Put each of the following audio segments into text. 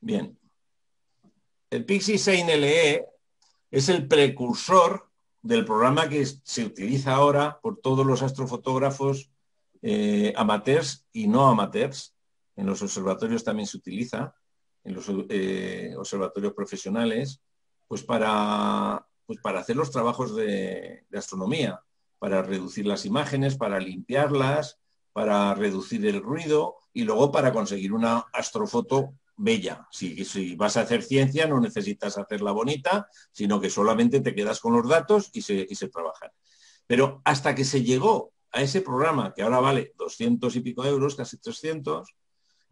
Bien. El Pixie Sign LE es el precursor del programa que se utiliza ahora por todos los astrofotógrafos eh, amateurs y no amateurs. En los observatorios también se utiliza, en los eh, observatorios profesionales, pues para, pues para hacer los trabajos de, astronomía, para reducir las imágenes, para limpiarlas, para reducir el ruido y luego para conseguir una astrofoto bella. Si, si, vas a hacer ciencia no necesitas hacerla bonita, sino que solamente te quedas con los datos y se, y se. Pero hasta que se llegó a ese programa, que ahora vale 200 y pico euros, casi 300,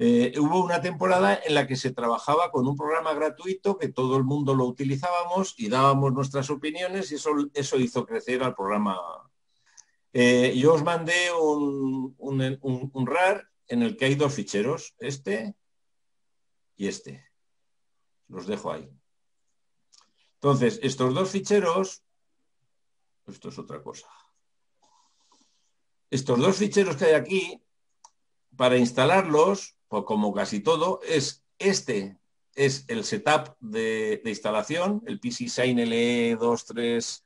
eh, hubo una temporada en la que se trabajaba con un programa gratuito que todo el mundo lo utilizábamos y dábamos nuestras opiniones y eso, eso hizo crecer al programa. Eh, yo os mandé un, un, RAR en el que hay dos ficheros, este y este. Los dejo ahí. Entonces, estos dos ficheros, esto es otra cosa. Estos dos ficheros que hay aquí, para instalarlos, como casi todo, es este, es el setup de, instalación, el PC Sign LE23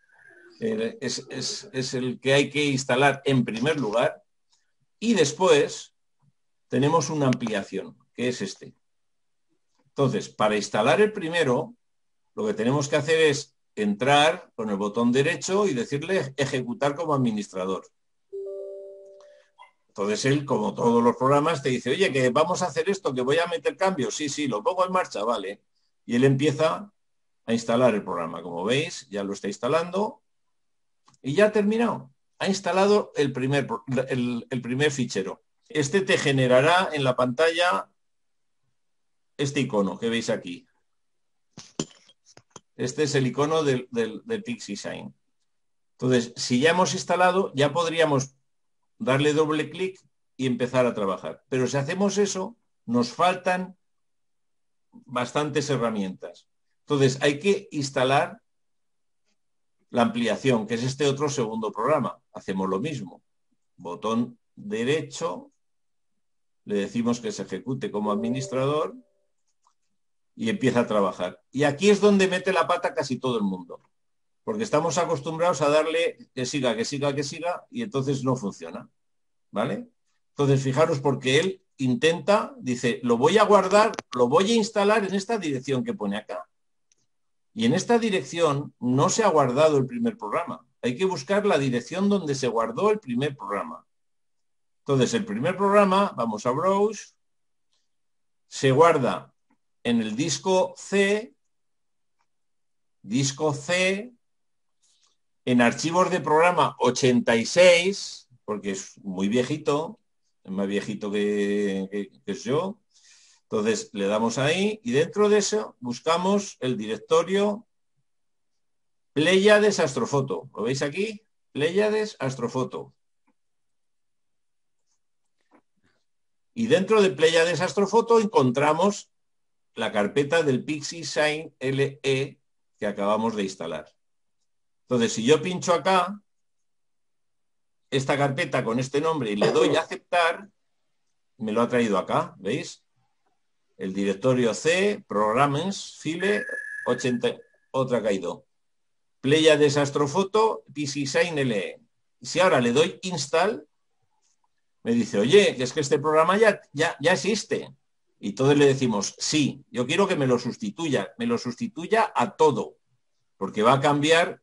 eh, es, es el que hay que instalar en primer lugar. Y después tenemos una ampliación, que es este. Entonces, para instalar el primero, lo que tenemos que hacer es entrar con el botón derecho y decirle ejecutar como administrador. Entonces él, como todos los programas, te dice, oye, que vamos a hacer esto, que voy a meter cambios. Sí, sí, lo pongo en marcha, vale. Y él empieza a instalar el programa. Como veis, ya lo está instalando y ya ha terminado. Ha instalado el primer, el, primer fichero. Este te generará en la pantalla este icono que veis aquí. Este es el icono del, del, del Pixie. Entonces, si ya hemos instalado, ya podríamos darle doble clic y empezar a trabajar. Pero si hacemos eso, nos faltan bastantes herramientas. Entonces, hay que instalar la ampliación, que es este otro segundo programa. Hacemos lo mismo. Botón derecho, le decimos que se ejecute como administrador y empieza a trabajar. Y aquí es donde mete la pata casi todo el mundo porque estamos acostumbrados a darle que siga, que siga, que siga, y entonces no funciona. ¿Vale? Entonces, fijaros, porque él intenta, dice, lo voy a guardar, lo voy a instalar en esta dirección que pone acá. Y en esta dirección no se ha guardado el primer programa. Hay que buscar la dirección donde se guardó el primer programa. Entonces, el primer programa, vamos a Browse, se guarda en el disco C, disco C, en archivos de programa 86, porque es muy viejito, es más viejito que, yo. Entonces le damos ahí y dentro de eso buscamos el directorio Pleiades Astrofoto. ¿Lo veis aquí? Pleiades Astrofoto. Y dentro de Pleiades Astrofoto encontramos la carpeta del Pixie Sign LE que acabamos de instalar. Entonces, si yo pincho acá, esta carpeta con este nombre y le doy a aceptar, me lo ha traído acá, ¿veis? El directorio C, programas, file, 80, otra caído. Playa de Astrofoto, PCSign LE. Si ahora le doy install, me dice, oye, que es que este programa ya, ya, ya existe. Y todos le decimos, sí, yo quiero que me lo sustituya, me lo sustituya a todo, porque va a cambiar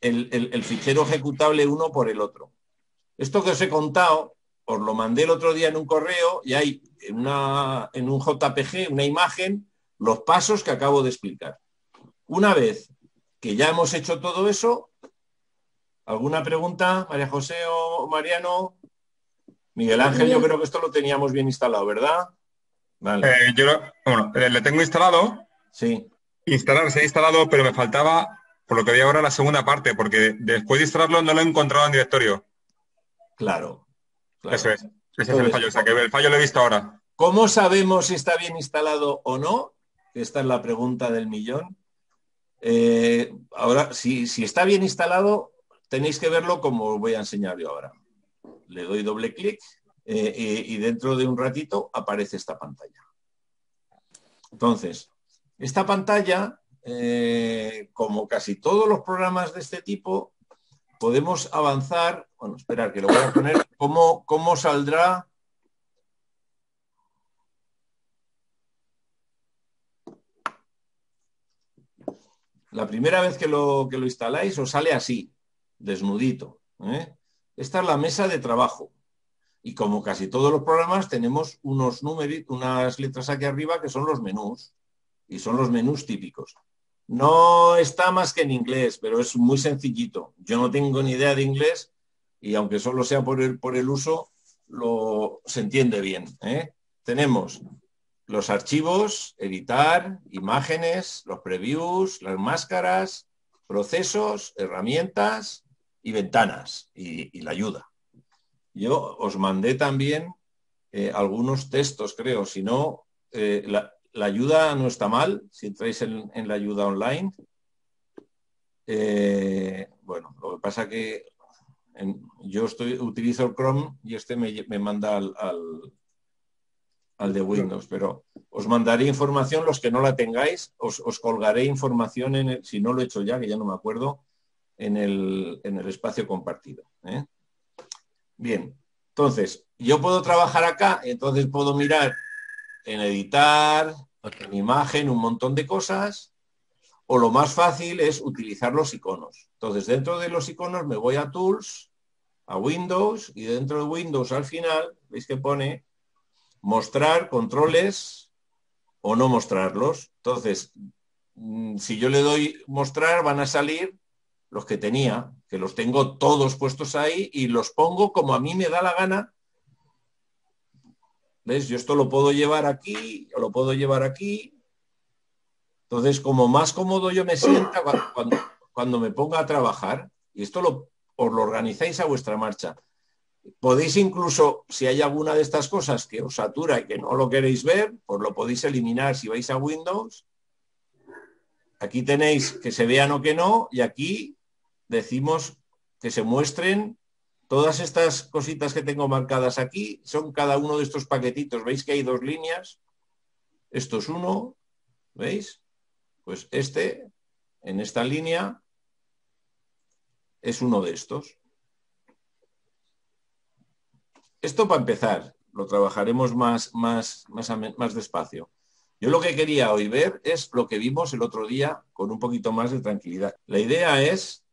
el, fichero ejecutable uno por el otro. Esto que os he contado, os lo mandé el otro día en un correo y hay en, una, en un JPG, una imagen, los pasos que acabo de explicar. Una vez que ya hemos hecho todo eso, ¿alguna pregunta, María José o Mariano? Miguel Ángel, yo creo que esto lo teníamos bien instalado, ¿verdad? Vale. Eh, yo bueno, eh, le tengo instalado. Sí. Instalar se ha instalado, pero me faltaba por lo que veo ahora la segunda parte, porque después de instalarlo no lo he encontrado en directorio. Claro. Eso es. Ese es el fallo. O sea, que el fallo lo he visto ahora. ¿Cómo sabemos si está bien instalado o no? Esta es la pregunta del millón. Eh, ahora, si, si está bien instalado, tenéis que verlo como os voy a enseñar yo ahora. Le doy doble clic eh, y dentro de un ratito aparece esta pantalla. Entonces, esta pantalla, eh, como casi todos los programas de este tipo, podemos avanzar, bueno, esperar que lo voy a poner, cómo, cómo saldrá La primera vez que lo, que lo instaláis os sale así, desnudito. ¿eh? Esta es la mesa de trabajo. Y como casi todos los programas, tenemos unos números, unas letras aquí arriba que son los menús. Y son los menús típicos. No está más que en inglés, pero es muy sencillito. Yo no tengo ni idea de inglés y aunque solo sea por el, uso, lo, se entiende bien. ¿eh? Tenemos los archivos, editar, imágenes, los previews, las máscaras, procesos, herramientas y ventanas y, la ayuda. Yo os mandé también eh, algunos textos, creo, si no, eh, la, ayuda no está mal, si entráis en, la ayuda online. Eh, bueno, lo que pasa que yo estoy, utilizo el Chrome y este me, manda al al de Windows, pero os mandaré información, los que no la tengáis, os, colgaré información, en el, si no lo he hecho ya, que ya no me acuerdo, en el, en el espacio compartido. ¿eh? Bien, entonces, yo puedo trabajar acá, entonces puedo mirar en editar, en imagen, un montón de cosas, o lo más fácil es utilizar los iconos. Entonces, dentro de los iconos me voy a Tools, a Windows, y dentro de Windows al final, veis que pone mostrar controles o no mostrarlos. Entonces, mm, si yo le doy mostrar, van a salir los que tenía, que los tengo todos puestos ahí y los pongo como a mí me da la gana. ¿Ves? Yo esto lo puedo llevar aquí, o lo puedo llevar aquí. Entonces, como más cómodo yo me sienta cuando, cuando me ponga a trabajar, y esto lo, os lo organizáis a vuestra marcha. Podéis incluso, si hay alguna de estas cosas que os satura y que no lo queréis ver, pues lo podéis eliminar si vais a Windows. Aquí tenéis que se vean o que no, y aquí decimos que se muestren todas estas cositas que tengo marcadas aquí, son cada uno de estos paquetitos. ¿Veis que hay dos líneas? Esto es uno, ¿veis? Pues este, en esta línea, es uno de estos. Esto para empezar, lo trabajaremos más, más, más, más despacio. Yo lo que quería hoy ver es lo que vimos el otro día con un poquito más de tranquilidad. La idea es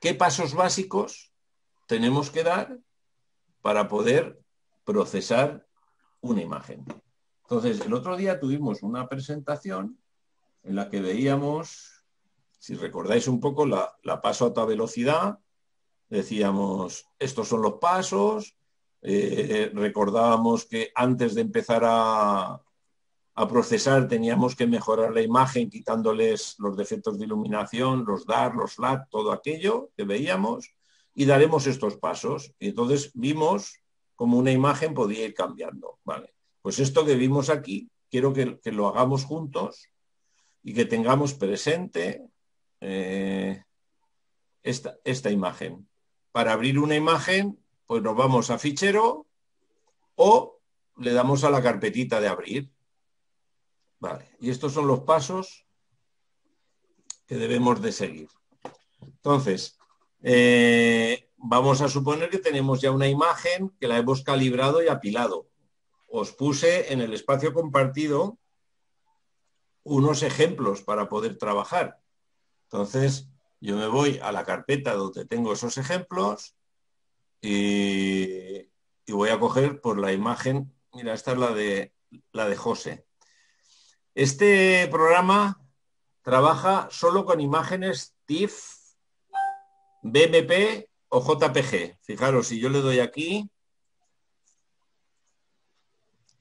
qué pasos básicos tenemos que dar para poder procesar una imagen. Entonces, el otro día tuvimos una presentación en la que veíamos, si recordáis un poco, la, la paso a toda velocidad. Decíamos, estos son los pasos, eh, recordábamos que antes de empezar a, procesar teníamos que mejorar la imagen quitándoles los defectos de iluminación, los DAR, los LAT, todo aquello que veíamos y daremos estos pasos. Y entonces vimos como una imagen podía ir cambiando. Vale. Pues esto que vimos aquí, quiero que, lo hagamos juntos y que tengamos presente eh, esta, esta imagen. Para abrir una imagen pues nos vamos a fichero o le damos a la carpetita de abrir. Vale, y estos son los pasos que debemos de seguir. Entonces, eh, vamos a suponer que tenemos ya una imagen que la hemos calibrado y apilado. Os puse en el espacio compartido unos ejemplos para poder trabajar. Entonces, yo me voy a la carpeta donde tengo esos ejemplos y, voy a coger por la imagen, mira, esta es la de, la de José. Este programa trabaja solo con imágenes TIFF, BMP o JPG. Fijaros, si yo le doy aquí,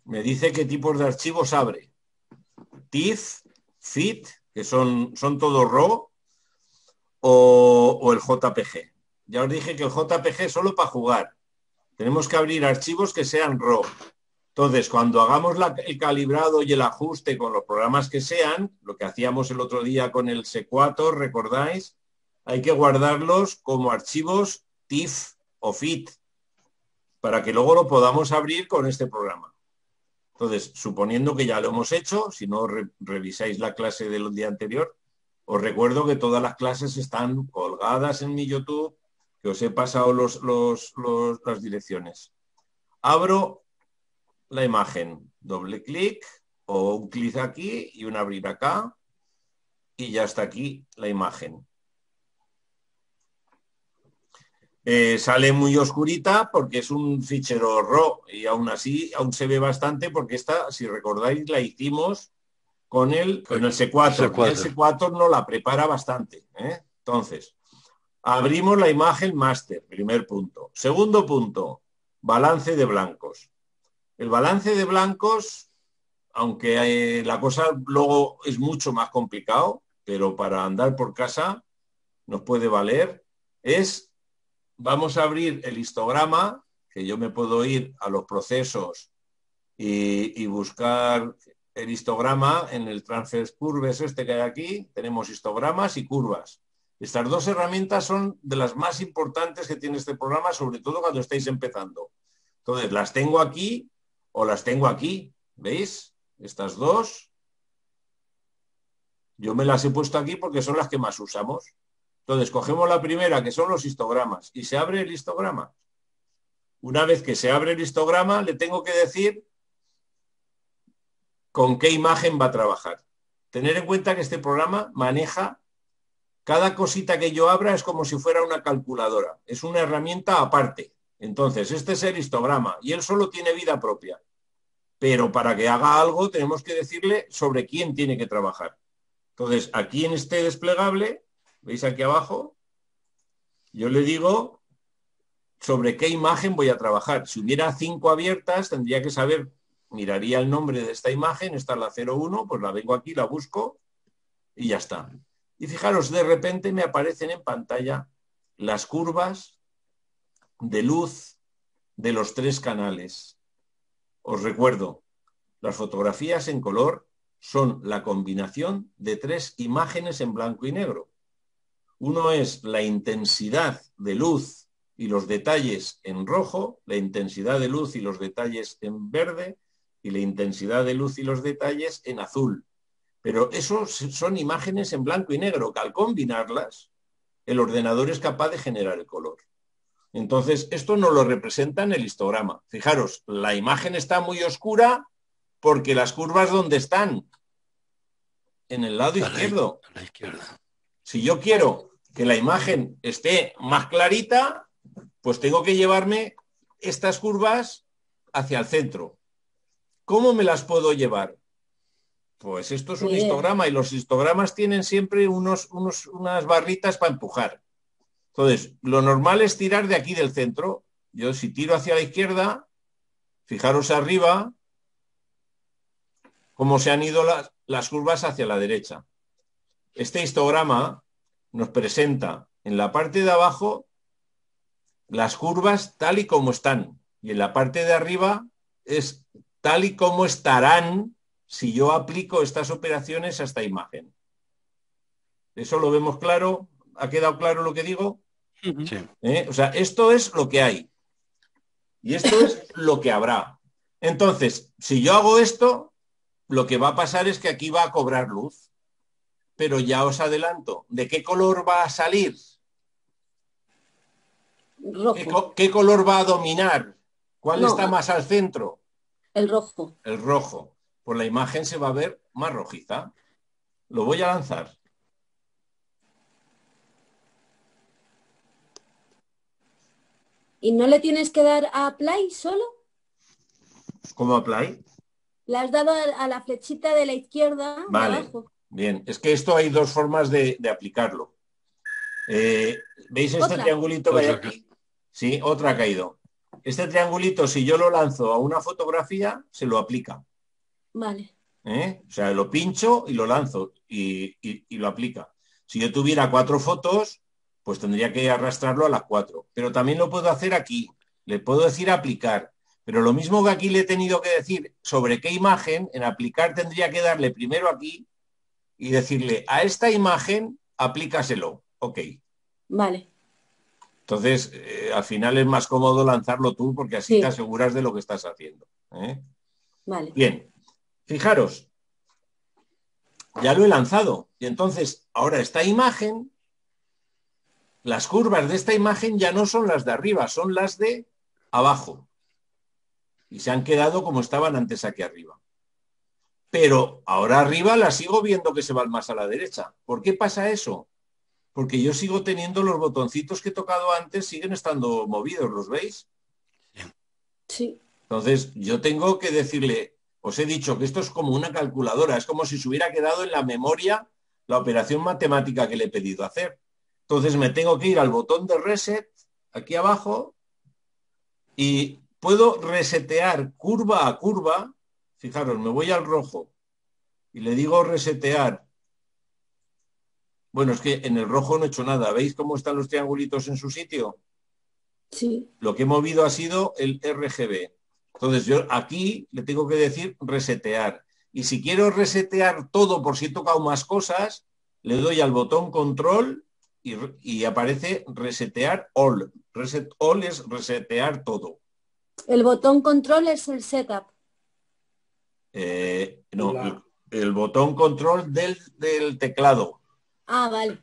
me dice qué tipos de archivos abre. TIFF, FIT, que son, son todos RAW, o, o el JPG. Ya os dije que el JPG es solo para jugar. Tenemos que abrir archivos que sean RAW. Entonces, cuando hagamos el calibrado y el ajuste con los programas que sean, lo que hacíamos el otro día con el C4, ¿recordáis? Hay que guardarlos como archivos TIFF o FIT para que luego lo podamos abrir con este programa. Entonces, suponiendo que ya lo hemos hecho, si no revisáis la clase del día anterior, os recuerdo que todas las clases están colgadas en mi YouTube, que os he pasado los, las direcciones. Abro la imagen, doble clic o un clic aquí y un abrir acá y ya está aquí la imagen. Eh, sale muy oscurita porque es un fichero RAW y aún así aún se ve bastante porque esta, si recordáis, la hicimos con el, con el C4. El C4 nos la prepara bastante. ¿eh? Entonces, abrimos la imagen máster, primer punto. Segundo punto, balance de blancos. El balance de blancos, aunque la cosa luego es mucho más complicado, pero para andar por casa nos puede valer, es vamos a abrir el histograma, que yo me puedo ir a los procesos y, buscar el histograma en el transfer curves este que hay aquí. Tenemos histogramas y curvas. Estas dos herramientas son de las más importantes que tiene este programa, sobre todo cuando estáis empezando. Entonces, las tengo aquí o las tengo aquí. ¿Veis? Estas dos. Yo me las he puesto aquí porque son las que más usamos. Entonces, cogemos la primera, que son los histogramas, y se abre el histograma. Una vez que se abre el histograma, le tengo que decir con qué imagen va a trabajar. Tener en cuenta que este programa maneja cada cosita que yo abra es como si fuera una calculadora. Es una herramienta aparte. Entonces, este es el histograma y él solo tiene vida propia. Pero para que haga algo tenemos que decirle sobre quién tiene que trabajar. Entonces, aquí en este desplegable ¿Veis aquí abajo? Yo le digo sobre qué imagen voy a trabajar. Si hubiera cinco abiertas, tendría que saber, miraría el nombre de esta imagen, esta es la 01, pues la vengo aquí, la busco y ya está. Y fijaros, de repente me aparecen en pantalla las curvas de luz de los tres canales. Os recuerdo, las fotografías en color son la combinación de tres imágenes en blanco y negro. Uno es la intensidad de luz y los detalles en rojo, la intensidad de luz y los detalles en verde y la intensidad de luz y los detalles en azul. Pero esos son imágenes en blanco y negro que al combinarlas el ordenador es capaz de generar el color. Entonces, esto no lo representa en el histograma. Fijaros, la imagen está muy oscura porque las curvas ¿dónde están? En el lado izquierdo. A la izquierda. Si yo quiero que la imagen esté más clarita, pues tengo que llevarme estas curvas hacia el centro. ¿Cómo me las puedo llevar? Pues esto es un histograma y los histogramas tienen siempre unos, unas barritas para empujar. Entonces, lo normal es tirar de aquí del centro. Yo si tiro hacia la izquierda, fijaros arriba cómo se han ido las, las curvas hacia la derecha. Este histograma nos presenta en la parte de abajo las curvas tal y como están y en la parte de arriba es tal y como estarán si yo aplico estas operaciones a esta imagen. ¿Eso lo vemos claro? ¿Ha quedado claro lo que digo? ¿Eh? O sea, esto es lo que hay. Y esto es lo que habrá. Entonces, si yo hago esto, lo que va a pasar es que aquí va a cobrar luz pero ya os adelanto, ¿de qué color va a salir? ¿Qué, color va a dominar? ¿Cuál está más al centro? El rojo. El rojo. Pues la imagen se va a ver más rojiza. Lo voy a lanzar. ¿Y no le tienes que dar a play solo? ¿Cómo a play? Le has dado a la flechita de la izquierda vale. abajo. Bien, es que esto hay dos formas de, aplicarlo. Eh, ¿Veis este triangulito que hay aquí? Sí, otra ha caído. Este triangulito, si yo lo lanzo a una fotografía, se lo aplica. Vale. ¿Eh? O sea, lo pincho y lo lanzo y, y, lo aplica. Si yo tuviera cuatro fotos, pues tendría que arrastrarlo a las cuatro. Pero también lo puedo hacer aquí. Le puedo decir aplicar. Pero lo mismo que aquí le he tenido que decir sobre qué imagen, en aplicar tendría que darle primero aquí y decirle a esta imagen aplícaselo. Ok. Vale. Entonces, eh, al final es más cómodo lanzarlo tú porque así te aseguras de lo que estás haciendo. ¿eh? Vale. Bien, fijaros, ya lo he lanzado. Y entonces, ahora esta imagen, las curvas de esta imagen ya no son las de arriba, son las de abajo. Y se han quedado como estaban antes aquí arriba. Pero ahora arriba la sigo viendo que se van más a la derecha. ¿Por qué pasa eso? Porque yo sigo teniendo los botoncitos que he tocado antes, siguen estando movidos, ¿los veis? Sí. Entonces, yo tengo que decirle, os he dicho que esto es como una calculadora, es como si se hubiera quedado en la memoria la operación matemática que le he pedido hacer. Entonces me tengo que ir al botón de reset, aquí abajo, y puedo resetear curva a curva. Fijaros, me voy al rojo y le digo resetear. Bueno, es que en el rojo no he hecho nada. ¿Veis cómo están los triangulitos en su sitio? Sí. Lo que he movido ha sido el RGB. Entonces yo aquí le tengo que decir resetear. Y si quiero resetear todo por si he tocado más cosas, le doy al botón control y, y aparece resetear all. Reset all es resetear todo. El botón control es el setup. Eh, no, el, el botón control del, del teclado, Ah, vale.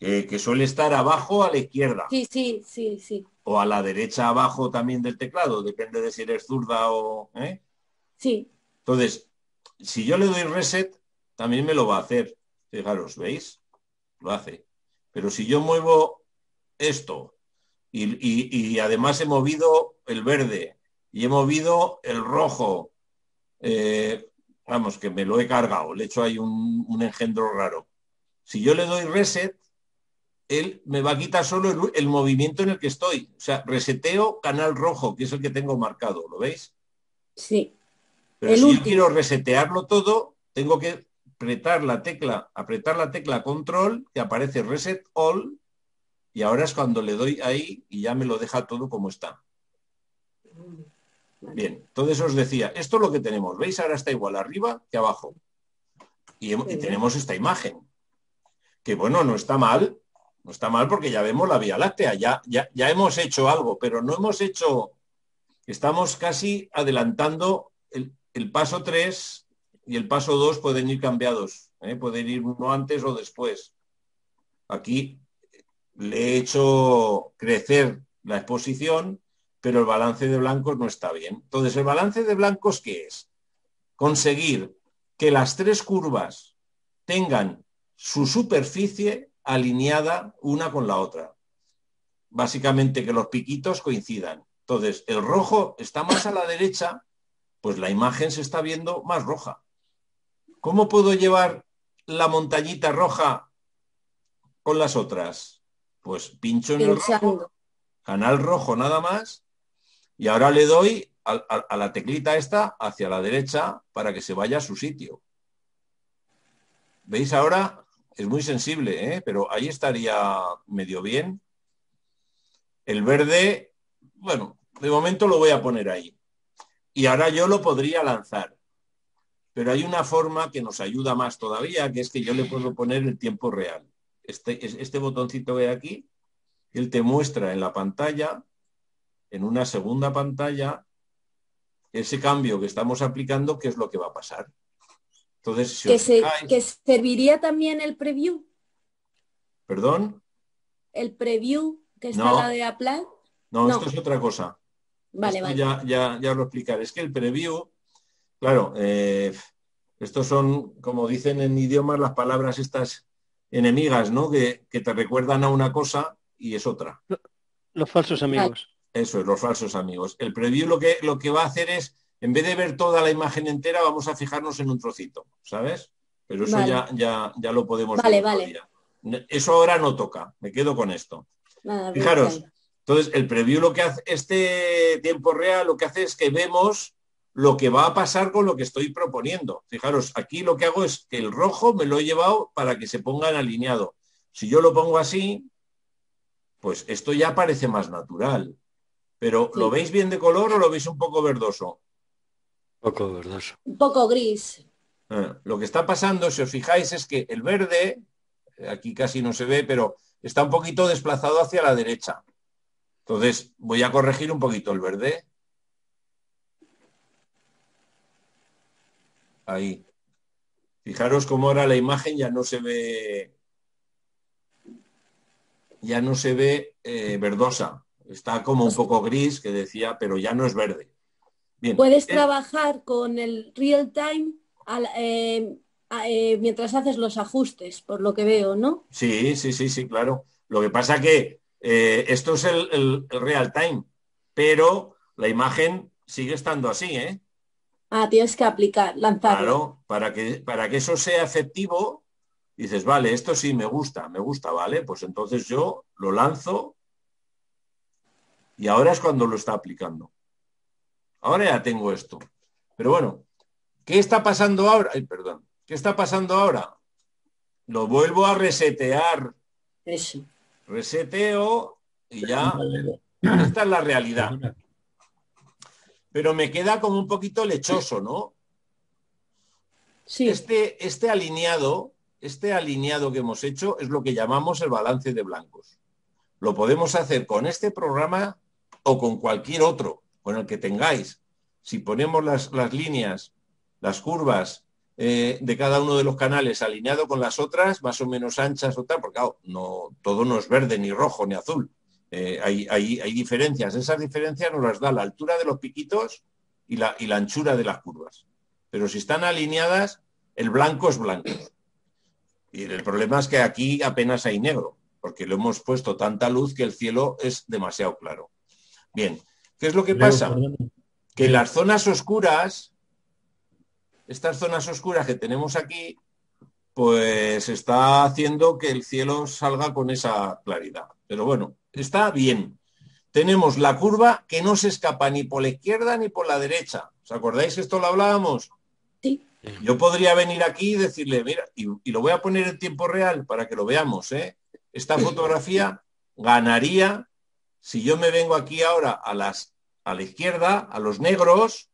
eh, que suele estar abajo a la izquierda Sí, sí, sí, sí. o a la derecha abajo también del teclado, depende de si eres zurda o... ¿eh? Sí. Entonces, si yo le doy reset, también me lo va a hacer. Fijaros, ¿veis? Lo hace. Pero si yo muevo esto y, y- y además he movido el verde y he movido el rojo, eh, vamos, que me lo he cargado, le he hecho ahí un, un engendro raro. Si yo le doy reset, él me va a quitar solo el, el movimiento en el que estoy. O sea, reseteo canal rojo, que es el que tengo marcado, ¿lo veis? Sí. Pero El si último. yo quiero resetearlo todo, tengo que apretar la tecla, apretar la tecla control, que aparece reset all, y ahora es cuando le doy ahí y ya me lo deja todo como está. Bien, entonces os decía, esto es lo que tenemos, ¿veis? Ahora está igual arriba que abajo. Y, tenemos esta imagen, que bueno, no está mal, no está mal porque ya vemos la Vía Láctea, ya, ya, ya hemos hecho algo, pero no hemos hecho, estamos casi adelantando el, el paso 3 y el paso 2 pueden ir cambiados, ¿eh? pueden ir uno antes o después. Aquí le he hecho crecer la exposición, pero el balance de blancos no está bien. Entonces, ¿el balance de blancos qué es? Conseguir que las tres curvas tengan su superficie alineada una con la otra. Básicamente que los piquitos coincidan. Entonces, el rojo está más a la derecha, pues la imagen se está viendo más roja. ¿Cómo puedo llevar la montañita roja con las otras? Pues pincho en el rojo, canal rojo nada más, y ahora le doy a, a- a la teclita esta hacia la derecha para que se vaya a su sitio. ¿Veis ahora? Es muy sensible, ¿eh? pero ahí estaría medio bien. El verde, bueno, de momento lo voy a poner ahí. Y ahora yo lo podría lanzar. Pero hay una forma que nos ayuda más todavía, que es que yo le puedo poner el tiempo real. Este, es- este botoncito hay aquí, él te muestra en la pantalla, en una segunda pantalla, ese cambio que estamos aplicando, qué es lo que va a pasar. Entonces, si Que, se, fijáis- que serviría también el preview. perdón, El preview que está No. la de Apple. no, No. esto es otra cosa. Vale, Esto vale. Ya, ya, ya lo explicaré. Es que el preview, claro, eh, estos son, como dicen en idiomas, las palabras estas enemigas, ¿no? Que, que te recuerdan a una cosa y es otra. Los falsos amigos. Eso es, los falsos amigos. El preview lo que, lo que va a hacer es, en vez de ver toda la imagen entera, vamos a fijarnos en un trocito, ¿sabes? Pero eso Vale. ya, ya, ya lo podemos Vale, ver vale. día. Eso ahora no toca, me quedo con esto. Nada, Fijaros, entonces el preview lo que hace, este tiempo real lo que hace es que vemos lo que va a pasar con lo que estoy proponiendo. Fijaros, aquí lo que hago es que el rojo me lo he llevado para que se pongan alineado. Si yo lo pongo así, pues esto ya parece más natural. Pero Sí. ¿lo veis bien de color o lo veis un poco verdoso? Poco verdoso. Un poco gris. Eh, lo que está pasando, si os fijáis, es que el verde, eh, aquí casi no se ve, pero está un poquito desplazado hacia la derecha. Entonces voy a corregir un poquito el verde. Ahí. Fijaros cómo ahora la imagen ya no se ve ya no se ve eh, verdosa. Está como un poco gris, que decía, pero ya no es verde. Bien. Puedes eh, trabajar con el real time eh, mientras haces los ajustes, por lo que veo, ¿no? Sí, sí, sí, sí, claro. Lo que pasa que esto es el, el, real time, pero la imagen sigue estando así, ¿eh? Ah, tienes que aplicar, lanzarlo. Claro, para que, para que eso sea efectivo, dices, vale, esto sí me gusta, me gusta, vale, pues entonces yo lo lanzo y ahora es cuando lo está aplicando. Ahora ya tengo esto. Pero bueno, ¿qué está pasando ahora? Ay, perdón. ¿Qué está pasando ahora? Lo vuelvo a resetear. Eso. Reseteo y ya. Esta es la realidad. Pero me queda como un poquito lechoso, ¿no? Sí. Este, este alineado este alineado que hemos hecho es lo que llamamos el balance de blancos. Lo podemos hacer con este programa o con cualquier otro, con el que tengáis. Si ponemos las, líneas, las curvas eh, de cada uno de los canales alineado con las otras, más o menos anchas o tal, porque no, todo no es verde, ni rojo, ni azul. Eh, hay, hay, diferencias. Esas diferencias nos las da la altura de los piquitos y la, y la anchura de las curvas. Pero si están alineadas, el blanco es blanco. Y el problema es que aquí apenas hay negro, porque lo hemos puesto tanta luz que el cielo es demasiado claro. Bien, ¿qué es lo que pasa? Que las zonas oscuras, estas zonas oscuras que tenemos aquí, pues está haciendo que el cielo salga con esa claridad. Pero bueno, está bien. Tenemos la curva que no se escapa ni por la izquierda ni por la derecha. ¿Os acordáis que esto lo hablábamos? Sí. Yo podría venir aquí y decirle, mira, y, lo voy a poner en tiempo real para que lo veamos, ¿eh? Esta fotografía ganaría si yo me vengo aquí ahora a, las, a la izquierda, a los negros,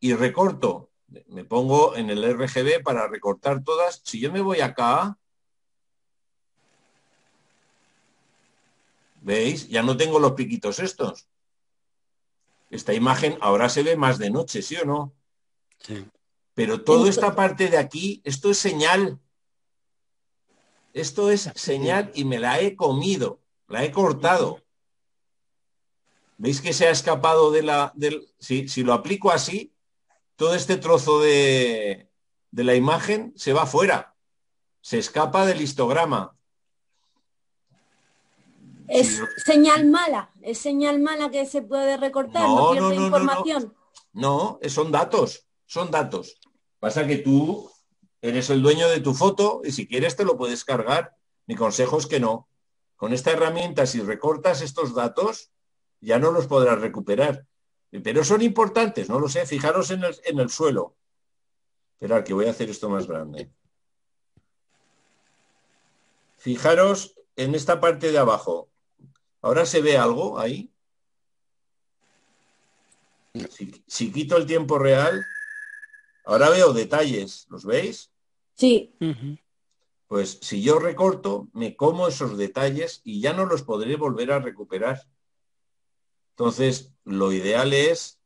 y recorto. Me pongo en el RGB para recortar todas. Si yo me voy acá, ¿veis? Ya no tengo los piquitos estos. Esta imagen ahora se ve más de noche, ¿sí o no? Sí. Pero toda esta parte de aquí, esto es señal. Esto es señal y me la he comido, la he cortado. ¿Veis que se ha escapado de la... Del, si, si lo aplico así, todo este trozo de, de la imagen se va fuera. Se escapa del histograma. Es señal mala, es señal mala que se puede recortar, no, no, no información. No, son datos, son datos. Pasa que tú eres el dueño de tu foto y si quieres te lo puedes cargar. Mi consejo es que no. Con esta herramienta, si recortas estos datos, ya no los podrás recuperar. Pero son importantes, no lo sé. Fijaros en el, en el suelo. Esperad, que voy a hacer esto más grande. Fijaros en esta parte de abajo. ¿Ahora se ve algo ahí? Si, si quito el tiempo real, Ahora veo detalles, ¿los veis? Sí. Pues si yo recorto, me como esos detalles y ya no los podré volver a recuperar. Entonces, lo ideal es,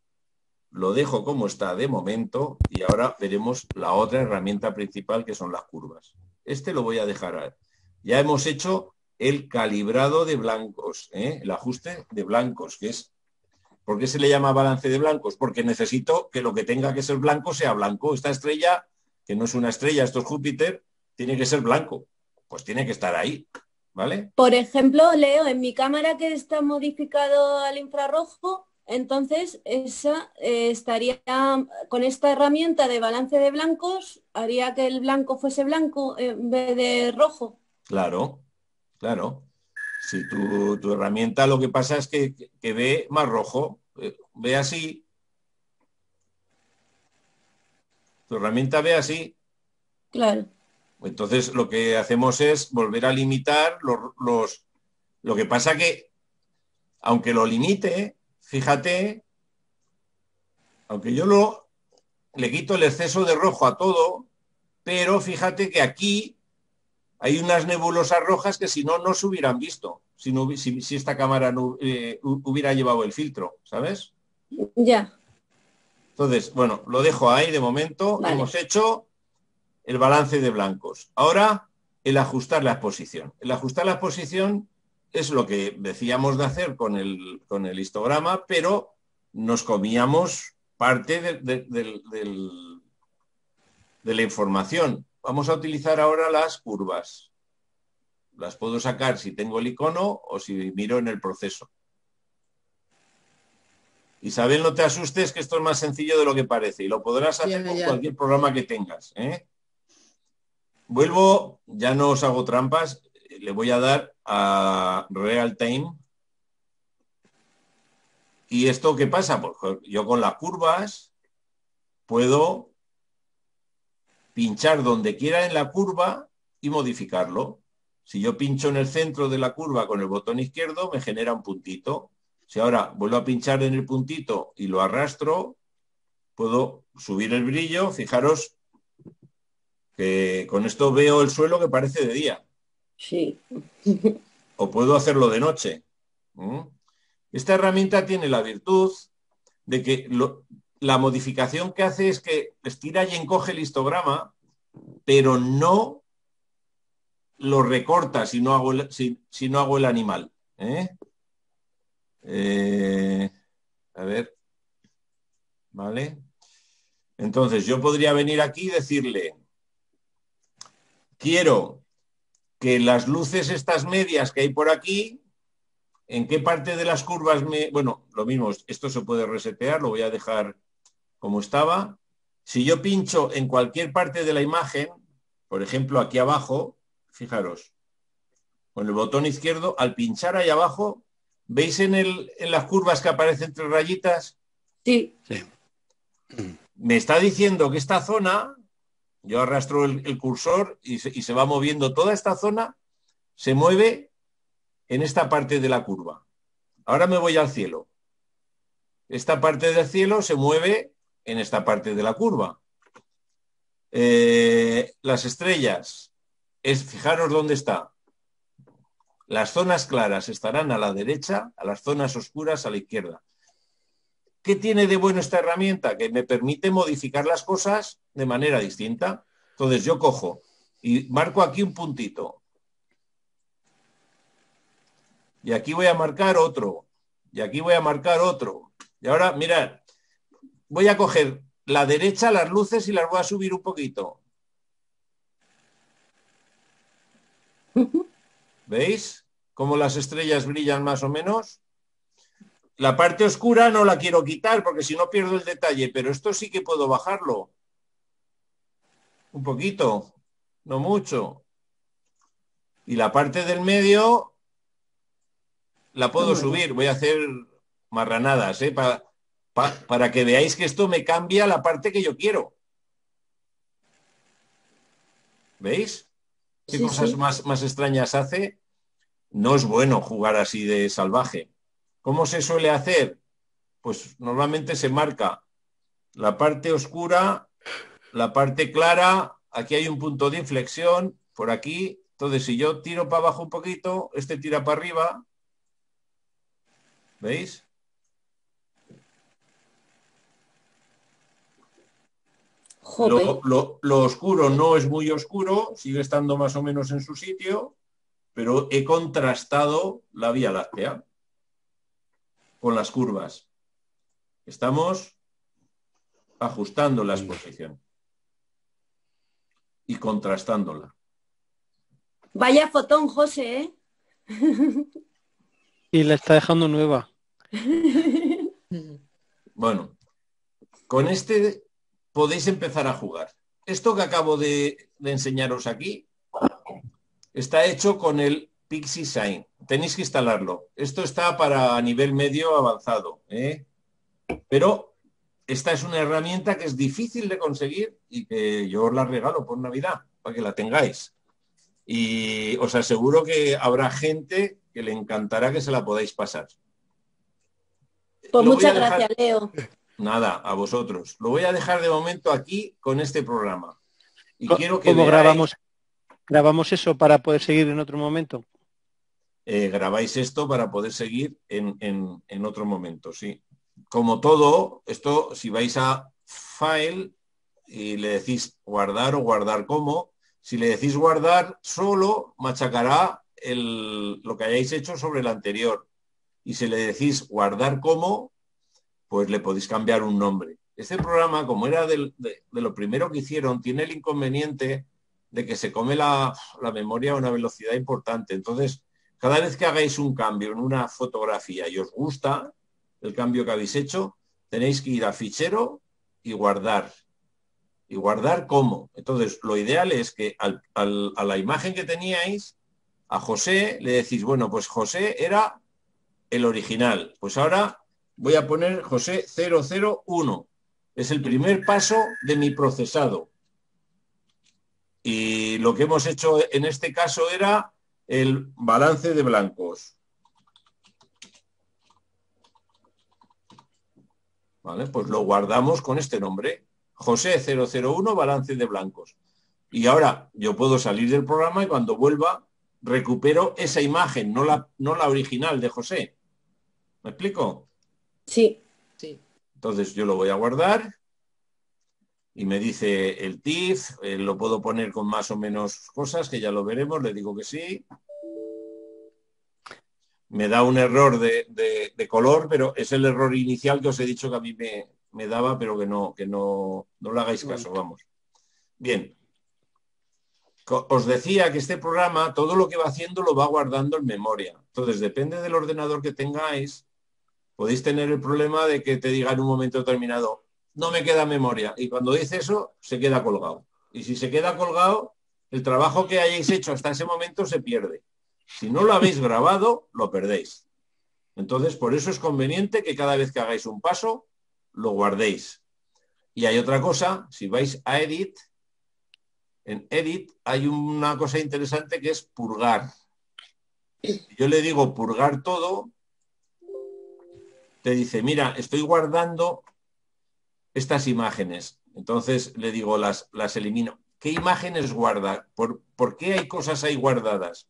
lo dejo como está de momento y ahora veremos la otra herramienta principal que son las curvas. Este lo voy a dejar. Ya hemos hecho el calibrado de blancos, ¿eh? el ajuste de blancos, que es ¿Por qué se le llama balance de blancos? Porque necesito que lo que tenga que ser blanco sea blanco. Esta estrella, que no es una estrella, esto es Júpiter, tiene que ser blanco. Pues tiene que estar ahí. ¿Vale? Por ejemplo, Leo, en mi cámara que está modificado al infrarrojo, entonces esa eh, estaría con esta herramienta de balance de blancos, haría que el blanco fuese blanco en vez de rojo. Claro, claro. Si tu, herramienta lo que pasa es que, ve más rojo, eh, ve así. Tu herramienta ve así. Claro. Entonces lo que hacemos es volver a limitar los, Lo que pasa que, aunque lo limite, fíjate, aunque yo lo le quito el exceso de rojo a todo, pero fíjate que aquí hay unas nebulosas rojas que si no, no se hubieran visto, si, no, si, esta cámara no, eh, hubiera llevado el filtro, ¿sabes? Ya. Entonces, bueno, lo dejo ahí de momento. Vale. Hemos hecho el balance de blancos. Ahora, el ajustar la exposición. El ajustar la exposición es lo que decíamos de hacer con el, con el histograma, pero nos comíamos parte de, de- de la información. Vamos a utilizar ahora las curvas. Las puedo sacar si tengo el icono o si miro en el proceso. Isabel, no te asustes que esto es más sencillo de lo que parece y lo podrás hacer con cualquier programa que tengas. ¿eh? Vuelvo, ya no os hago trampas, le voy a dar a Real Time. ¿Y esto qué pasa? Pues yo con las curvas puedo pinchar donde quiera en la curva y modificarlo. Si yo pincho en el centro de la curva con el botón izquierdo, me genera un puntito. Si ahora vuelvo a pinchar en el puntito y lo arrastro, puedo subir el brillo. Fijaros que con esto veo el suelo que parece de día. Sí. O puedo hacerlo de noche. ¿Mm? Esta herramienta tiene la virtud de que lo- la modificación que hace es que estira y encoge el histograma, pero no lo recorta si no hago el, si, no hago el animal. ¿eh? Eh, a ver. ¿Vale? Entonces yo podría venir aquí y decirle, quiero que las luces estas medias que hay por aquí, en qué parte de las curvas me... Bueno, lo mismo, esto se puede resetear, lo voy a dejar como estaba. Si yo pincho en cualquier parte de la imagen, por ejemplo aquí abajo, fijaros, con el botón izquierdo, al pinchar ahí abajo, ¿veis en, el, en las curvas que aparecen tres rayitas? Sí. Sí. me está diciendo que esta zona, yo arrastro el, el cursor y se, y se va moviendo toda esta zona, se mueve en esta parte de la curva. Ahora me voy al cielo. Esta parte del cielo se mueve en esta parte de la curva. Eh, las estrellas, es, fijaros dónde está. Las zonas claras estarán a la derecha, a las zonas oscuras a la izquierda. ¿Qué tiene de bueno esta herramienta? Que me permite modificar las cosas de manera distinta. Entonces yo cojo y marco aquí un puntito. Y aquí voy a marcar otro. Y aquí voy a marcar otro. Y ahora, mirad, voy a coger la derecha, las luces y las voy a subir un poquito. ¿Veis? Cómo las estrellas brillan más o menos. La parte oscura no la quiero quitar porque si no pierdo el detalle, pero esto sí que puedo bajarlo. Un poquito, no mucho. Y la parte del medio la puedo subir. Voy a hacer marranadas, ¿eh? Pa- para que veáis que esto me cambia la parte que yo quiero. ¿Veis? ¿Qué Sí, cosas sí. Más, más extrañas hace? No es bueno jugar así de salvaje. ¿Cómo se suele hacer? Pues normalmente se marca la parte oscura, la parte clara, aquí hay un punto de inflexión, por aquí. Entonces, si yo tiro para abajo un poquito, este tira para arriba. ¿Veis? Lo, lo- lo oscuro no es muy oscuro, sigue estando más o menos en su sitio, pero he contrastado la Vía Láctea con las curvas. Estamos ajustando la exposición y contrastándola. Vaya fotón, José, ¿eh? Y la está dejando nueva. Bueno, con este podéis empezar a jugar. Esto que acabo de, de enseñaros aquí está hecho con el Pixie Sign. Tenéis que instalarlo. Esto está para nivel medio avanzado. ¿eh? Pero esta es una herramienta que es difícil de conseguir y que yo os la regalo por Navidad, para que la tengáis. Y os aseguro que habrá gente que le encantará que se la podáis pasar. Pues Lo muchas gracias, Leo. Nada, a vosotros. Lo voy a dejar de momento aquí con este programa. Y Co- quiero que ¿Cómo veáis- grabamos, grabamos eso para poder seguir en otro momento? eh, grabáis esto para poder seguir en, en- en otro momento, sí. Como todo, esto, si vais a File y le decís guardar o guardar como. Si le decís guardar, solo machacará lo que hayáis hecho sobre el anterior. Y si le decís guardar como, pues le podéis cambiar un nombre. Este programa, como era de, lo primero que hicieron, tiene el inconveniente de que se come la, memoria a una velocidad importante. Entonces, cada vez que hagáis un cambio en una fotografía y os gusta el cambio que habéis hecho, tenéis que ir a fichero y guardar. ¿Y guardar cómo? Entonces, lo ideal es que a la imagen que teníais, a José le decís, bueno, pues José era el original. Pues ahora voy a poner José 001. Es el primer paso de mi procesado. Y lo que hemos hecho en este caso era el balance de blancos. Vale, pues lo guardamos con este nombre. José 001, balance de blancos. Y ahora yo puedo salir del programa y cuando vuelva recupero esa imagen, no la, no la original de José. ¿Me explico? Sí. sí. Entonces yo lo voy a guardar y me dice el TIF, eh, lo puedo poner con más o menos cosas, que ya lo veremos, le digo que sí. Me da un error de, color, pero es el error inicial que os he dicho que a mí me, daba, pero que no, que no, no le hagáis caso, vamos. Bien. Os decía que este programa, todo lo que va haciendo lo va guardando en memoria. Entonces, depende del ordenador que tengáis, podéis tener el problema de que te diga en un momento determinado, no me queda memoria. Y cuando dice eso, se queda colgado. Y si se queda colgado, el trabajo que hayáis hecho hasta ese momento se pierde. Si no lo habéis grabado, lo perdéis. Entonces, por eso es conveniente que cada vez que hagáis un paso, lo guardéis. Y hay otra cosa, si vais a Edit, en Edit hay una cosa interesante que es purgar. Yo le digo purgar todo, te dice, mira, estoy guardando estas imágenes. Entonces le digo, las, las elimino. ¿Qué imágenes guarda? ¿Por, ¿Por, qué hay cosas ahí guardadas?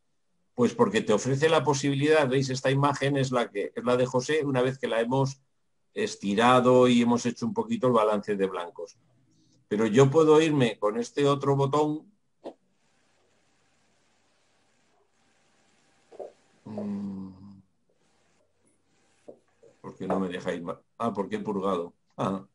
Pues porque te ofrece la posibilidad, veis, esta imagen es la que es la de José, una vez que la hemos estirado y hemos hecho un poquito el balance de blancos. Pero yo puedo irme con este otro botón. Mm. ¿Por qué no me deja ir? Ah, porque he purgado. Ah.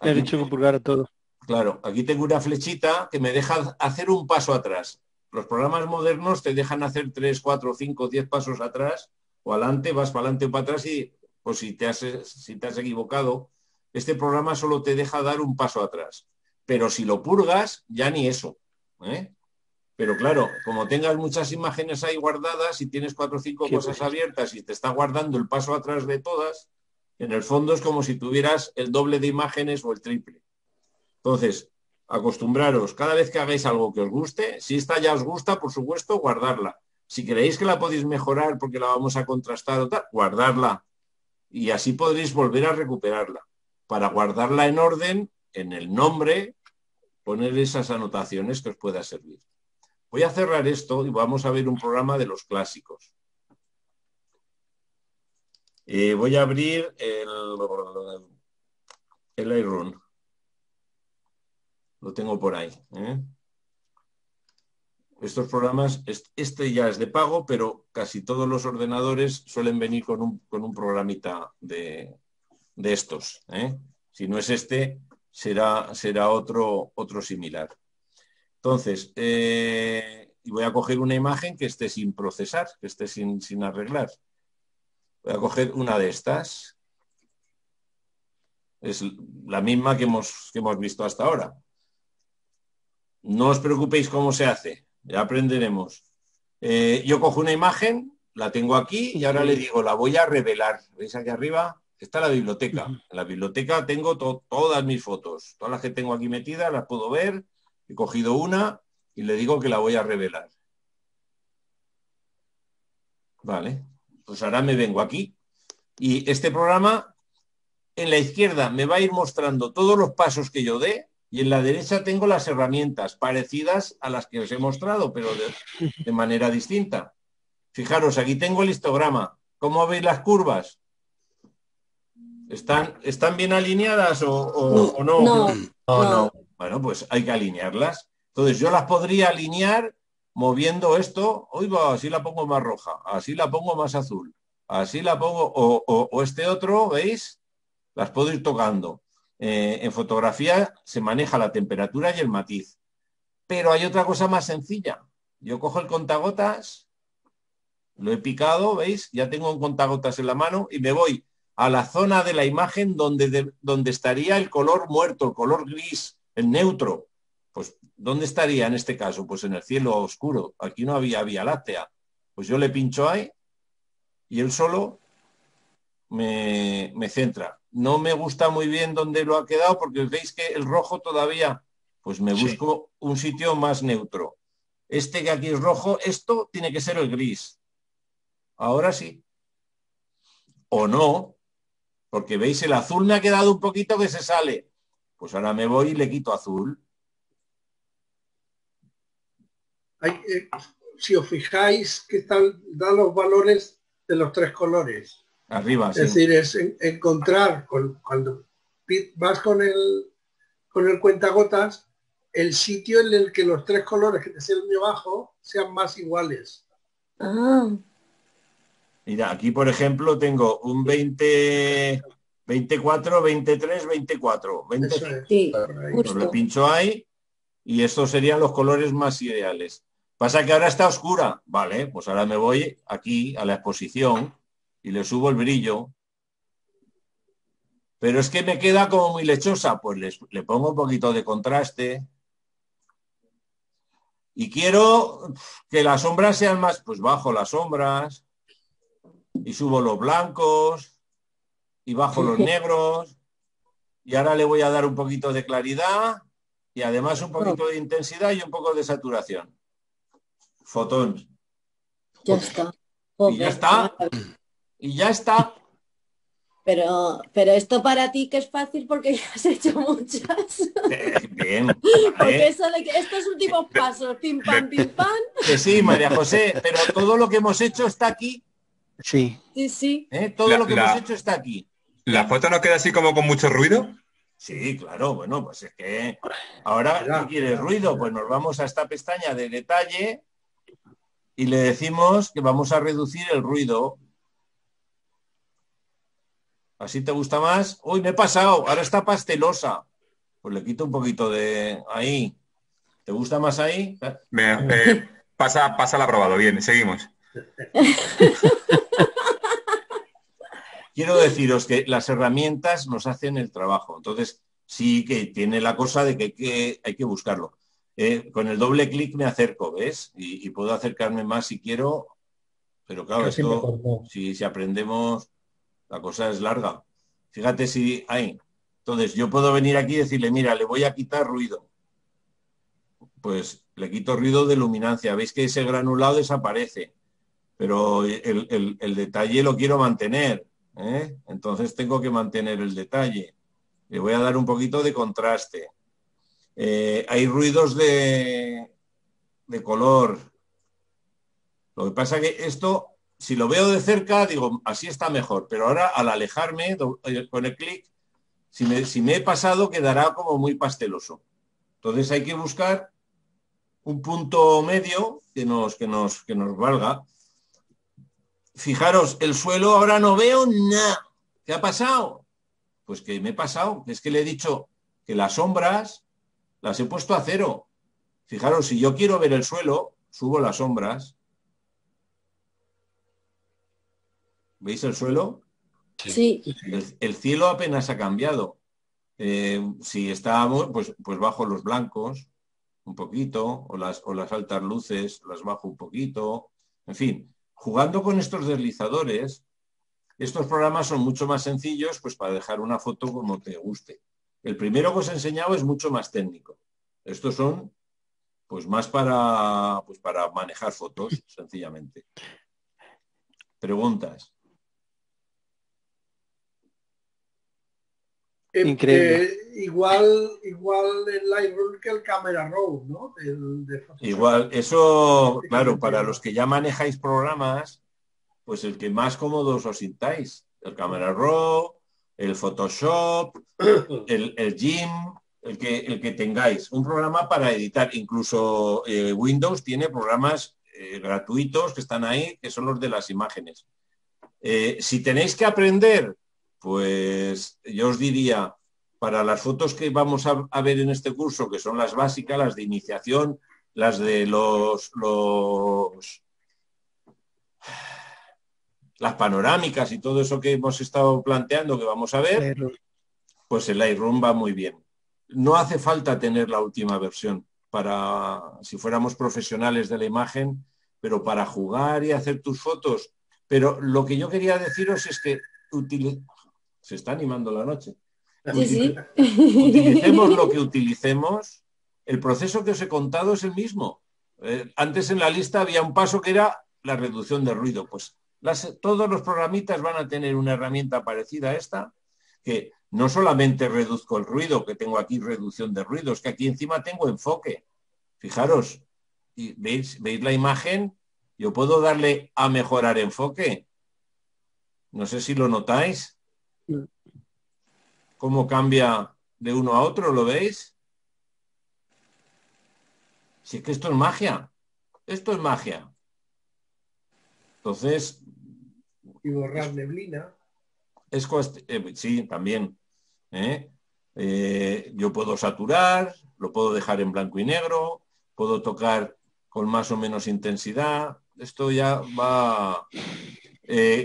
He dicho que todo. Claro, aquí tengo una flechita que me deja hacer un paso atrás. Los programas modernos te dejan hacer tres, cuatro, cinco, diez pasos atrás o adelante, vas para adelante o para atrás y pues si te has, si te has equivocado, este programa solo te deja dar un paso atrás. Pero si lo purgas, ya ni eso. ¿eh? Pero claro, como tengas muchas imágenes ahí guardadas y tienes cuatro o cinco cosas abiertas y te está guardando el paso atrás de todas, en el fondo es como si tuvieras el doble de imágenes o el triple. Entonces, acostumbraros, cada vez que hagáis algo que os guste, si esta ya os gusta, por supuesto, guardarla. Si creéis que la podéis mejorar porque la vamos a contrastar o tal, guardarla. Y así podréis volver a recuperarla. Para guardarla en orden, en el nombre, poner esas anotaciones que os pueda servir. Voy a cerrar esto y vamos a ver un programa de los clásicos. Eh, voy a abrir el, el Iron. Lo tengo por ahí. ¿eh? Estos programas, este ya es de pago, pero casi todos los ordenadores suelen venir con un, con un programita de, estos. ¿eh? Si no es este, será, será otro, otro similar. Entonces, y voy a coger una imagen que esté sin procesar, que esté sin, sin arreglar. Voy a coger una de estas. Es la misma que hemos, que hemos visto hasta ahora. No os preocupéis cómo se hace, ya aprenderemos. Eh, yo cojo una imagen, la tengo aquí y ahora le digo, la voy a revelar. ¿Veis aquí arriba? Está la biblioteca. En la biblioteca tengo todas mis fotos. Todas las que tengo aquí metidas las puedo ver. He cogido una y le digo que la voy a revelar. Vale. Pues ahora me vengo aquí y este programa en la izquierda me va a ir mostrando todos los pasos que yo dé y en la derecha tengo las herramientas parecidas a las que os he mostrado, pero de, manera distinta. Fijaros, aquí tengo el histograma. ¿Cómo veis las curvas? ¿Están, ¿Están bien alineadas o, o- o no? No, No, no. No. Bueno, pues hay que alinearlas. Entonces yo las podría alinear moviendo esto. Hoy va, así la pongo más roja, así la pongo más azul, así la pongo, o, este otro, ¿veis? Las puedo ir tocando. Eh, en fotografía se maneja la temperatura y el matiz. Pero hay otra cosa más sencilla. Yo cojo el contagotas, lo he picado, ¿veis? Ya tengo un contagotas en la mano y me voy a la zona de la imagen donde, de- donde estaría el color muerto, el color gris, el neutro. Pues, ¿dónde estaría en este caso? Pues en el cielo oscuro. Aquí no había vía láctea. Pues yo le pincho ahí y él solo me, me centra. No me gusta muy bien dónde lo ha quedado porque veis que el rojo todavía, pues me Sí. busco un sitio más neutro. Este que aquí es rojo, esto tiene que ser el gris. Ahora sí. O no, porque veis el azul me ha quedado un poquito que se sale. Pues ahora me voy y le quito azul. Hay, eh, si os fijáis que están, dan los valores de los tres colores. Arriba, sí. Es decir, es en- encontrar con- cuando vas con el con el cuentagotas el sitio en el que los tres colores que te salen debajo sean más iguales. Ah, Mira, aquí por ejemplo tengo un 20, 24, 23, 24. 20, Eso es. sí, por ahí. pues le justo. pincho ahí y estos serían los colores más ideales. Pasa que ahora está oscura. Vale, pues ahora me voy aquí a la exposición y le subo el brillo. Pero es que me queda como muy lechosa. Pues les- le pongo un poquito de contraste. Y quiero que las sombras sean más, pues bajo las sombras y subo los blancos y bajo los negros. Y ahora le voy a dar un poquito de claridad y además un poquito de intensidad y un poco de saturación. Fotón. Ya está. Y ya está. Y ya está. Pero, pero esto para ti que es fácil porque ya has hecho muchas. Eh, Bien. Porque eso de que estos últimos pasos, pim pam, pim pam, Que sí, María José, pero todo lo que hemos hecho está aquí. Sí. sí, sí. ¿eh? Todo La- lo que la- hemos hecho está aquí. ¿La foto no queda así como con mucho ruido? Sí, claro, bueno, pues es que ahora, ¿qué quieres ya, ruido? Pues nos vamos a esta pestaña de detalle y le decimos que vamos a reducir el ruido. ¿Así te gusta más? Uy, me he pasado, ahora está pastelosa. Pues le quito un poquito de ahí. ¿Te gusta más ahí? Venga, eh, pasa, pasa el aprobado. Bien, seguimos. quiero deciros que las herramientas nos hacen el trabajo. Entonces, sí que tiene la cosa de que hay que, hay que buscarlo. Eh, con el doble clic me acerco, ¿ves? Y, y puedo acercarme más si quiero, pero claro, Casi esto, si, si aprendemos, la cosa es larga. Fíjate si hay. Entonces, yo puedo venir aquí y decirle, mira, le voy a quitar ruido. Pues le quito ruido de luminancia. Veis que ese granulado desaparece, pero el, el- el detalle lo quiero mantener. ¿Eh? Entonces tengo que mantener el detalle. Le voy a dar un poquito de contraste. Eh, hay ruidos de, de color. Lo que pasa que esto, si lo veo de cerca, digo, así está mejor, pero ahora al alejarme eh, con el clic, si me, si me he pasado, quedará como muy pasteloso. Entonces hay que buscar un punto medio que nos, que nos, que nos valga. Fijaros, el suelo ahora no veo nada. ¿Qué ha pasado? Pues que me he pasado, que es que le he dicho que las sombras las he puesto a cero. Fijaros, si yo quiero ver el suelo, subo las sombras. ¿Veis el suelo? Sí, El, el cielo apenas ha cambiado. Eh, si estábamos, pues, pues bajo los blancos un poquito, o las, o las altas luces las bajo un poquito. En fin, jugando con estos deslizadores, estos programas son mucho más sencillos pues para dejar una foto como te guste. El primero que os he enseñado es mucho más técnico. Estos son pues más para, pues para manejar fotos, sencillamente. Preguntas. Increíble. eh, igual, igual el Lightroom que el Camera Raw, ¿no? El de Photoshop. Igual, eso, claro, para los que ya manejáis programas, pues el que más cómodos os sintáis. El Camera Raw, el Photoshop, el, el Gym, el que, el que tengáis. Un programa para editar. Incluso eh, Windows tiene programas eh, gratuitos que están ahí, que son los de las imágenes. Eh, si tenéis que aprender, pues yo os diría, para las fotos que vamos a, a ver en este curso, que son las básicas, las de iniciación, las de los, los las panorámicas y todo eso que hemos estado planteando que vamos a ver, pues el Lightroom va muy bien. No hace falta tener la última versión para, si fuéramos profesionales de la imagen, pero para jugar y hacer tus fotos. Pero lo que yo quería deciros es que se está animando la noche. Sí, sí. Utilicemos lo que utilicemos. El proceso que os he contado es el mismo. Eh, antes en la lista había un paso que era la reducción de ruido. Pues las, todos los programitas van a tener una herramienta parecida a esta, que no solamente reduzco el ruido, que tengo aquí reducción de ruido, es que aquí encima tengo enfoque. Fijaros, y veis, veis la imagen, yo puedo darle a mejorar enfoque. No sé si lo notáis. ¿Cómo cambia de uno a otro? ¿Lo veis? Si es que esto es magia. Esto es magia. Entonces. Y borrar neblina. Es, eh, sí, también. ¿eh? Eh, yo puedo saturar, lo puedo dejar en blanco y negro, puedo tocar con más o menos intensidad. Esto ya va.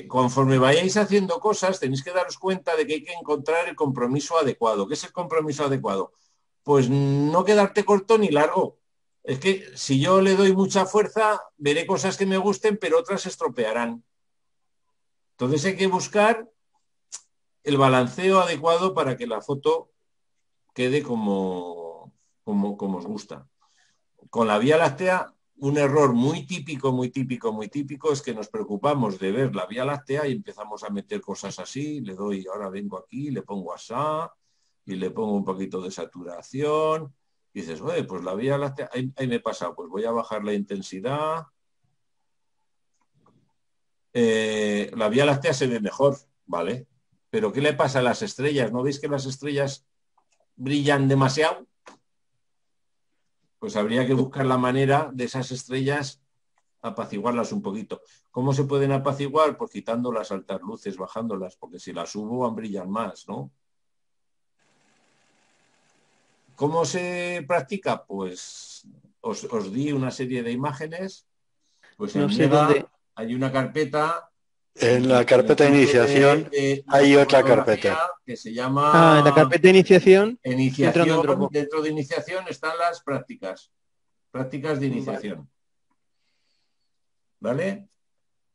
Conforme vayáis haciendo cosas, tenéis que daros cuenta de que hay que encontrar el compromiso adecuado. ¿Qué es el compromiso adecuado? Pues no quedarte corto ni largo. Es que si yo le doy mucha fuerza, veré cosas que me gusten, pero otras se estropearán. Entonces hay que buscar el balanceo adecuado para que la foto quede como, como, como os gusta. Con la Vía Láctea, un error muy típico, muy típico, muy típico es que nos preocupamos de ver la Vía Láctea y empezamos a meter cosas así, le doy, ahora vengo aquí, le pongo asá y le pongo un poquito de saturación y dices, oye, pues la Vía Láctea, ahí, me he pasado, pues voy a bajar la intensidad. Eh, la Vía Láctea se ve mejor, ¿vale? Pero ¿qué le pasa a las estrellas? ¿No veis que las estrellas brillan demasiado? Pues habría que buscar la manera de esas estrellas apaciguarlas un poquito. ¿Cómo se pueden apaciguar? Pues quitando las altas luces, bajándolas, porque si las subo brillan más, ¿no? ¿Cómo se practica? Pues os, os, di una serie de imágenes. Pues no sé dónde. hay una carpeta. En la carpeta de iniciación de, de, hay otra carpeta. Que se llama... Ah, en la carpeta de iniciación. Iniciación. Dentro, dentro de iniciación están las prácticas. Prácticas de iniciación. ¿Vale?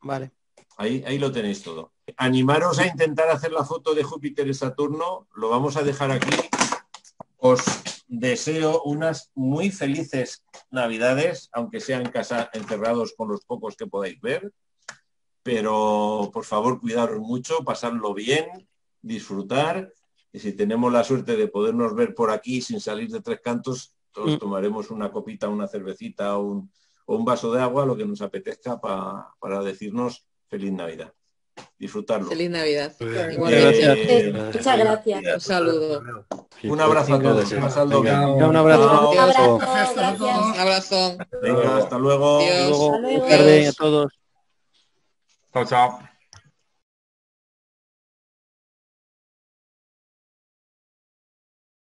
Vale. Ahí, ahí lo tenéis todo. Animaros a intentar hacer la foto de Júpiter y Saturno. Lo vamos a dejar aquí. Os deseo unas muy felices navidades, aunque sean en casa encerrados con los pocos que podáis ver. Pero por favor, cuidaros mucho, pasarlo bien, disfrutar. Y si tenemos la suerte de podernos ver por aquí sin salir de tres cantos, todos tomaremos una copita, una cervecita o un, o un vaso de agua, lo que nos apetezca pa, para decirnos feliz Navidad. Disfrutarlo. Feliz Navidad. Eh, Muchas gracias. Un saludo. Un abrazo a todos. Pasadlo bien. Un abrazo. Un abrazo. Gracias. Un abrazo. Venga, hasta luego. Adiós. Luego, Hasta luego. tarde a todos. 到家。